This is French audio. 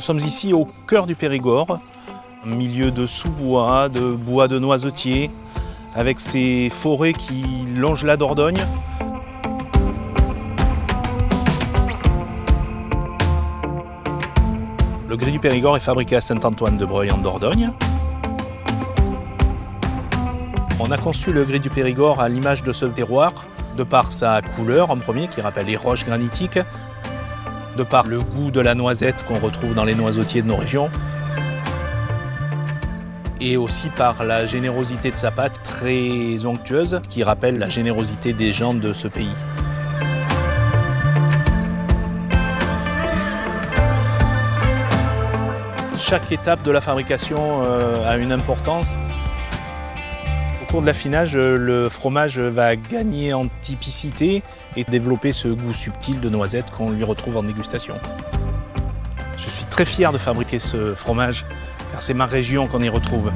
Nous sommes ici au cœur du Périgord, milieu de sous-bois, de bois de noisetiers, avec ces forêts qui longent la Dordogne. Le gris du Périgord est fabriqué à Saint-Antoine-de-Breuil en Dordogne. On a conçu le gris du Périgord à l'image de ce terroir, de par sa couleur en premier, qui rappelle les roches granitiques, par le goût de la noisette qu'on retrouve dans les noisetiers de nos régions, et aussi par la générosité de sa pâte très onctueuse, qui rappelle la générosité des gens de ce pays. Chaque étape de la fabrication euh, a une importance. Au cours de l'affinage, le fromage va gagner en typicité et développer ce goût subtil de noisette qu'on lui retrouve en dégustation. Je suis très fier de fabriquer ce fromage car c'est ma région qu'on y retrouve.